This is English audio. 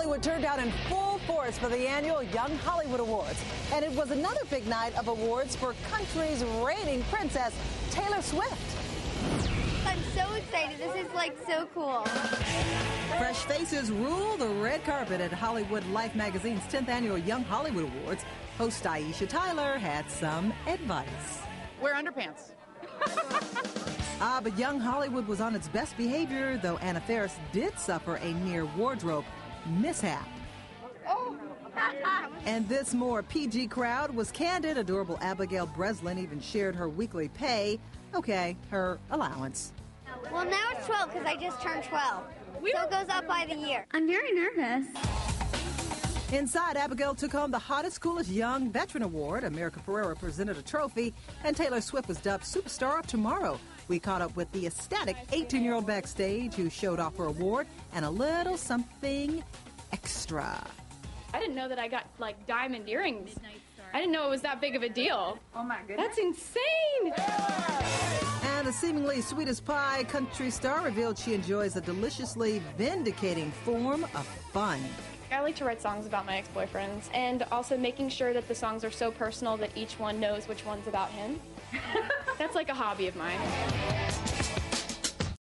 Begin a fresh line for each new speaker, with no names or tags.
Hollywood turned out in full force for the annual Young Hollywood Awards. And it was another big night of awards for country's reigning princess, Taylor Swift.
I'm so excited. This is like so cool.
Fresh faces rule the red carpet at Hollywood Life magazine's 10th annual Young Hollywood Awards. Host Aisha Tyler had some advice.
Wear underpants.
Ah, but Young Hollywood was on its best behavior, though Anna Faris did suffer a near wardrobe mishap. and this more PG crowd was candid. Adorable Abigail Breslin even shared her weekly pay. Okay, her allowance.
Well, now it's 12 because I just turned 12. so it goes up by the year.
I'm very nervous.
Inside, Abigail took home the hottest, coolest young veteran award. America Ferrera presented a trophy, and Taylor Swift was dubbed Superstar of Tomorrow. We caught up with the ecstatic 18 year old backstage who showed off her award and a little something extra.
I didn't know that I got like diamond earrings. I didn't know it was that big of a deal.
Oh my goodness.
That's insane.
And the seemingly sweetest pie country star revealed she enjoys a deliciously vindicating form of fun.
I like to write songs about my ex-boyfriends and also making sure that the songs are so personal that each one knows which one's about him. That's like a hobby of mine.